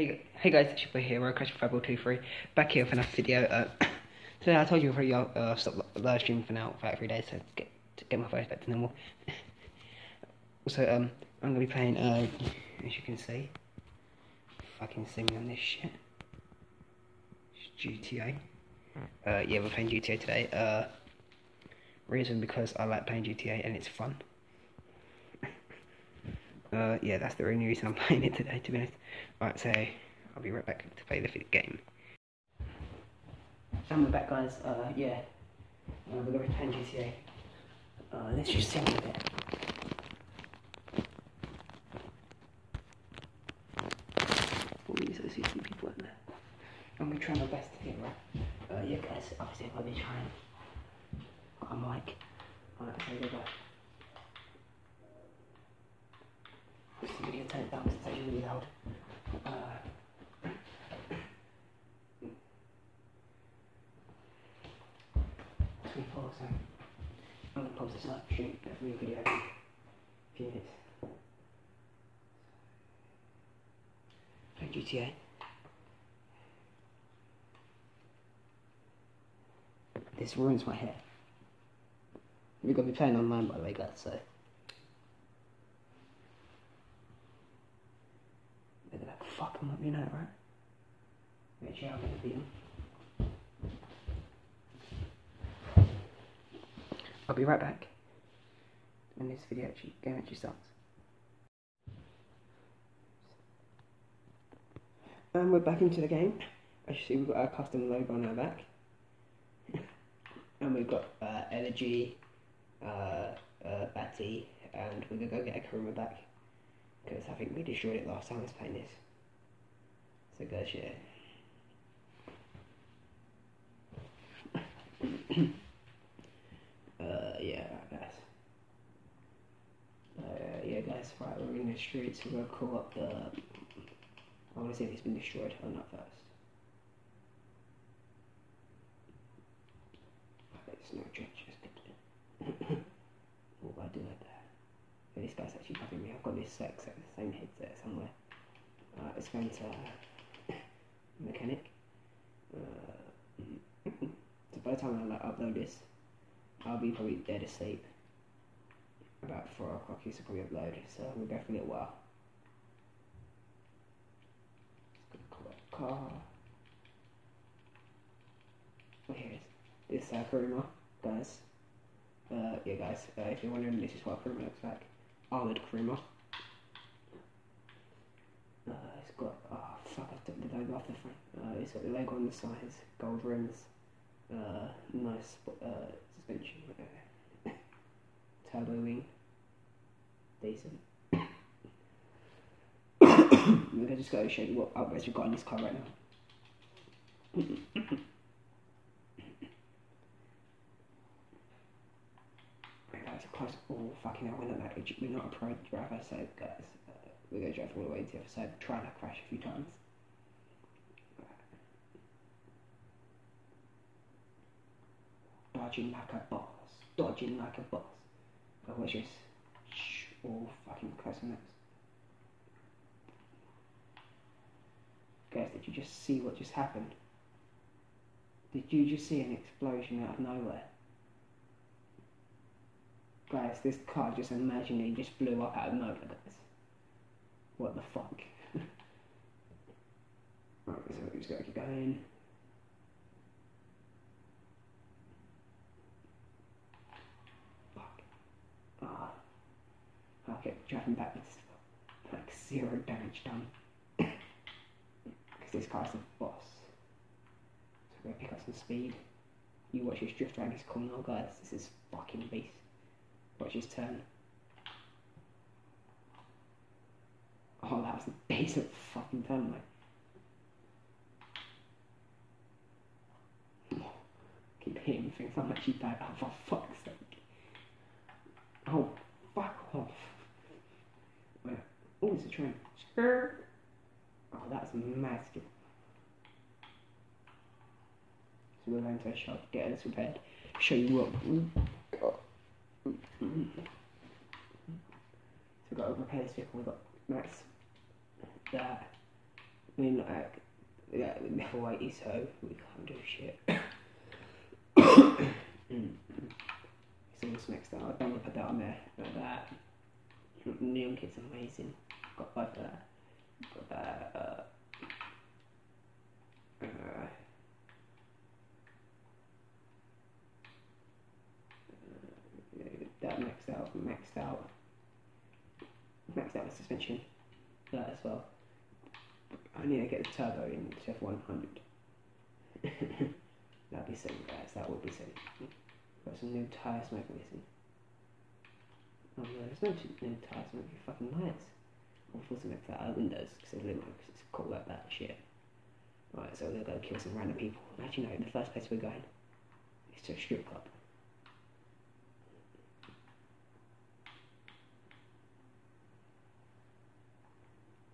Hey, hey guys, it's your boy Hero, Crash 5023, back here with another video. Uh, today I told you already I'll uh, stop live streaming for now for like three days, so get, to get my voice back to normal. also, um, I'm gonna be playing, uh, as you can see, fucking me on this shit. It's GTA. Uh, yeah, we're playing GTA today. Uh, reason because I like playing GTA and it's fun. Uh, yeah, that's the only reason I'm playing it today, to be honest. Right, so I'll be right back to play the game. And we're back, guys. Uh, yeah, uh, we're going to play GTA. Uh, let's just sing a bit. Oh, these the people in there. I'm going to try my best to get right. Uh, yeah, guys, obviously I'll be trying. I'm like, alright, so go back. This video turned down because it's actually really loud. Uh, I'm gonna pause this live stream, every video every few minutes. Play GTA. This ruins my hair. We're gonna be playing online by the way guys, so Fuck him know, right? Sure I'm gonna beat him. I'll be right back when this video actually game actually starts. And we're back into the game. As you see, we've got our custom logo on our back. and we've got uh, energy, uh, uh, Bati, and we're gonna go get a Kuruma back because I think we destroyed it last time I was playing this. Yeah. uh, yeah, guys. Uh, yeah, guys, right, we're in the streets, we're gonna call up the... I wanna see if it's been destroyed or not first. It's no trenches. what do I do like that? this guy's actually copying me. I've got this like, same headset somewhere. Uh, it's going to mechanic. Uh, so by the time I like upload this, I'll be probably dead asleep. About four o'clock, you should probably upload. So we'll go for a while. Just gonna call car. Oh, here it is. This uh, Kuruma, guys. Uh, yeah, guys. Uh, if you're wondering, this is what Kuruma looks like armoured Kuruma. Uh, it's got, oh fuck, I took the logo off the front. Uh, it's got the logo on the sides, gold rims, uh, nice uh, suspension, turbo wing, decent. I just got to show you what upgrades we've got in this car right now. close. Oh, fucking hell, we're not, that, we're not a pro driver, so guys, uh, we're to drive all the way to the other side, trying to crash a few times. Dodging like a boss, dodging like a boss. But watch this. all fucking close. Guys, did you just see what just happened? Did you just see an explosion out of nowhere? Guys, this car just imagine just blew up out of nowhere, guys. What the fuck? right, so we just gotta keep going. Driving back with like zero damage done. Because this car's the boss. So we're gonna pick up some speed. You watch this drift around this corner, guys. This is fucking beast. Watch his turn. Oh, that was the base of fucking turn, mate. Keep hitting things. I'm actually bad. Oh, for fuck's sake. Oh, fuck off. Wait. Oh, it's a train. Skirt. Oh, that's massive. So we're going to a shop, get this repaired, show you what we've got. so we've got to repair this vehicle, we've got Max, that, mean, like, yeah, we're Hawaii, so we can't do shit. So what's next? I don't want to put that on there, like that. Neon Kid's amazing. Got both of that. Got that. Uh, uh, that maxed out, maxed out, maxed out the suspension. That as well. I need to get the turbo in Chef 100. That'd be sick, guys. That would be sick. Got some new tyre smoke missing. Oh no, there's no tyre smoke. You fucking. I'm forced to make that out windows because it's cool like that shit. Right, so gonna go kill some random people. Actually, no. The first place we're going is to a strip club.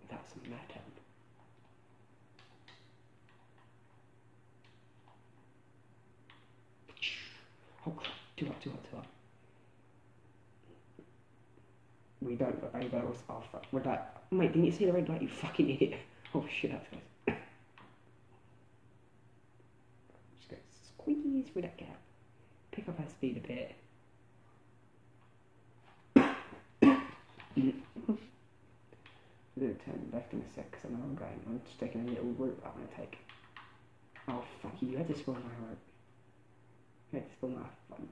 That's a mad town. Oh crap, too hot, too hot, too hot. We don't, but I was oh fuck. We're like, mate, didn't you see the red light, you fucking idiot? Oh shit, that's guys. Just go squeeze through that gap. Pick up our speed a bit. I'm gonna turn left in a sec because I know I'm going. I'm just taking a little route I'm gonna take. Oh fuck you, you had to spoil my. You had to spoil my fun.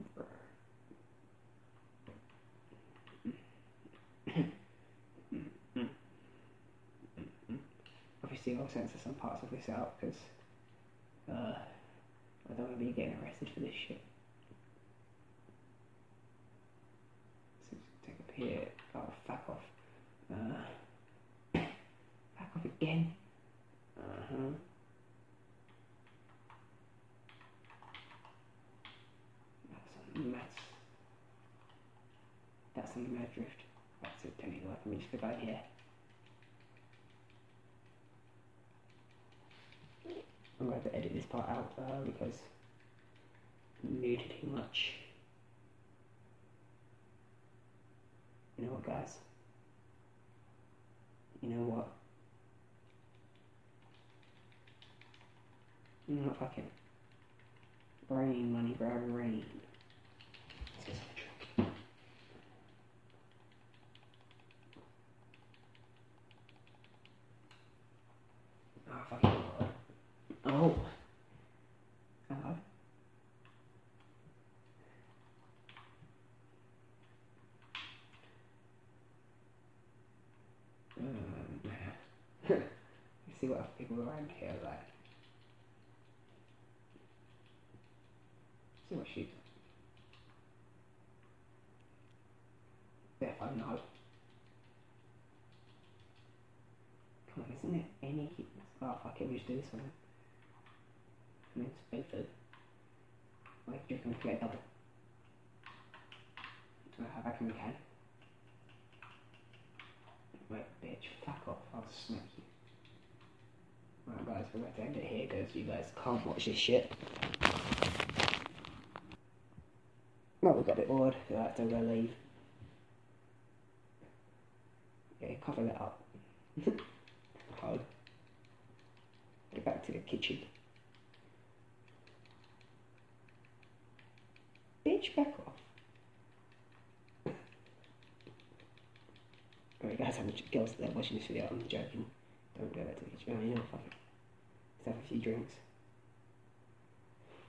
Obviously I'll censor some parts of this out because uh, I don't want to be getting arrested for this shit. So take a here. Oh, fuck off. Uh, back off again. Uh huh. That's a mess. That's a mad drift. That's it. Let me just go back here. I'm to edit this part out uh, because I'm to too much. You know what, guys? You know what? You know what, fucking brain money, bro, rain. Let's get some drink. Oh, fucking Lord. Oh. Hello. Um, you see what people around here are like. See what she. Beth, I know. Come on, isn't there any? Oh fuck it, we should do this one. Food. Like, you can a double. Do I have a can? can? Wait, bitch, fuck off, I'll smack you. Right, guys, we're about to end it here because you guys can't watch this shit. No, we got a bit bored, so I have to go leave. Yeah, cover that up. Hug. Get back to the kitchen. Back off. Alright guys, I'm girls that are watching this video, I'm joking. Don't go back to the kitchen. Oh, you know, fuck it. Let's have a few drinks.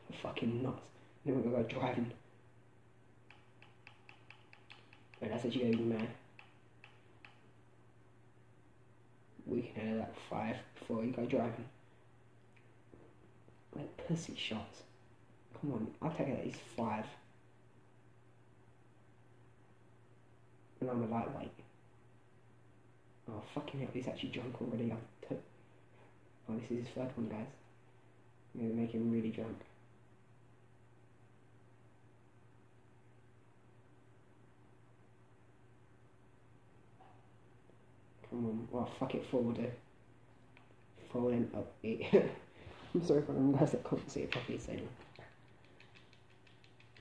I'm fucking nuts. Then we're gonna go driving. Wait, that's actually gonna be mad. We can have like five before you go driving. Like pussy shots. Come on, I'll take at least five. And I'm a lightweight. Oh fucking hell, he's actually drunk already. I. Oh, this is his third one, guys. I'm gonna make him really drunk. Come on, well, fuck it, do. Four then up oh, eight. I'm sorry for them guys that can't see it properly, so.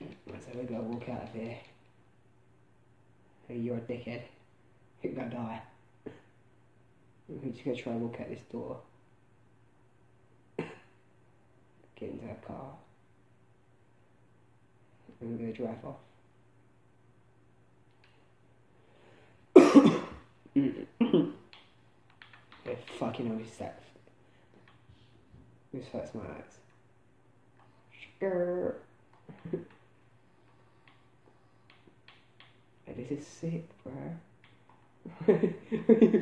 Right, so we're gonna walk out of here hey, you're a dickhead. You're gonna die. I'm just gonna try and walk out this door. Get into a car. And I'm gonna drive off. It fucking always sets. This hurts my eyes. Sure. Hey, this is sick, bro.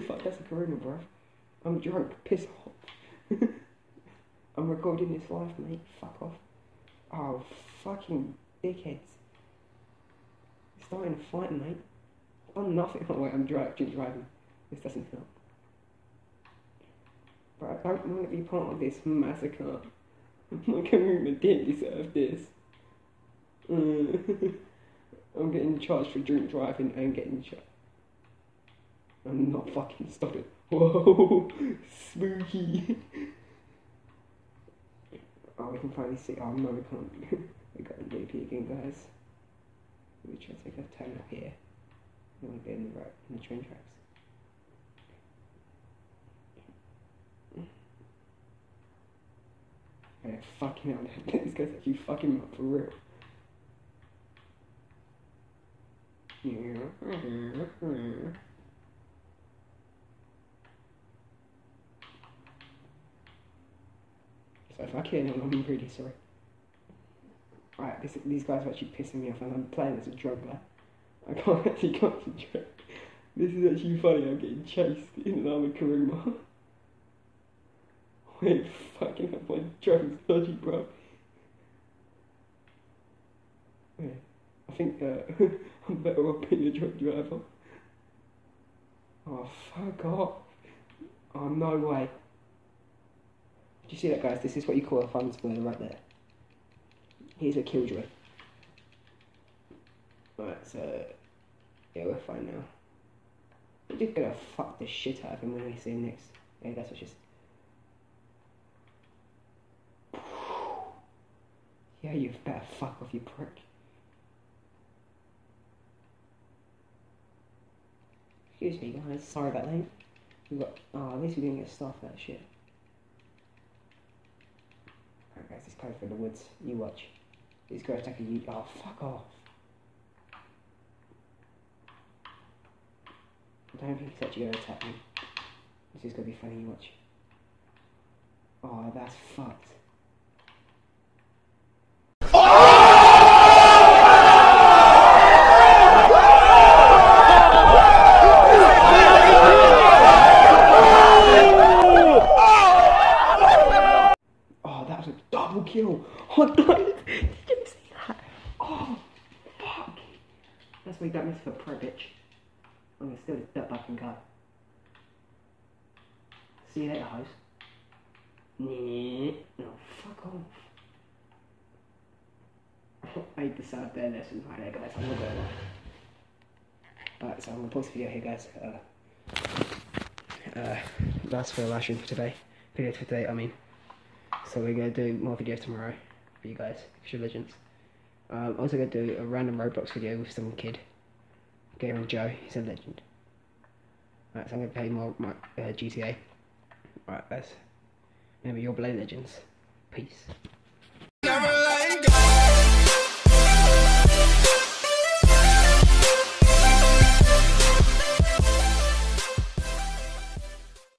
Fuck, that's a corona, bro. I'm drunk. Piss off. I'm recording this live, mate. Fuck off. Oh, fucking dickheads. Starting a fight, mate. I'm nothing. Oh, wait, I'm driving. driving. This doesn't help. But I don't want to be part of this massacre. My community didn't deserve this. Mm. I'm getting charged for drink driving and getting shot. I'm not fucking stopping. Whoa, spooky. oh, we can finally see. Oh no, we can't. we got an DP again, guys. We try to take a turn up here. We want to be in the right in the train tracks. Yeah, fucking hell, this guy's actually fucking up for real. So if I kill anyone, I'm really sorry. Right, this, these guys are actually pissing me off, and I'm playing as a guy. I can't actually concentrate. This is actually funny. I'm getting chased in an armored Kuruma. Wait, fucking up my drugs dodgy, bro. Yeah, I think uh, I'm better off being a drug driver. Oh, fuck off. Oh, no way. Did you see that, guys? This is what you call a fun spoiler right there. Here's a killjoy. Alright, so... Yeah, we're fine now. We're just gonna fuck the shit out of him when we see him next. Yeah, that's what she's... Yeah, you better fuck off, you prick. Excuse me, guys. Sorry about that. We got. Oh, at least we didn't get stuff that shit. Alright, guys, let's go for the woods. You watch. These guys take a you. Oh, fuck off. I don't think he's actually gonna attack me. This is gonna be funny. You watch. Oh, that's fucked. Oh, that was a double kill. Oh, died. Did you see that? Oh, fuck. Let's make that miss for pro bitch. I'm gonna steal this dirt back and go. See you later. Nah. No, fuck off. I hate the sound there lesson right there, guys. I'm gonna go. Alright, so I'm gonna pause the video here, guys. Uh, uh, that's for the last stream for today. Video for today, I mean. So we're gonna do more videos tomorrow for you guys, Future Legends. Um, also gonna do a random Roblox video with some kid. Gamer Joe, he's a legend. Alright, so I'm gonna play more my, uh, GTA. Alright, guys. Remember, your Blade Legends. Peace.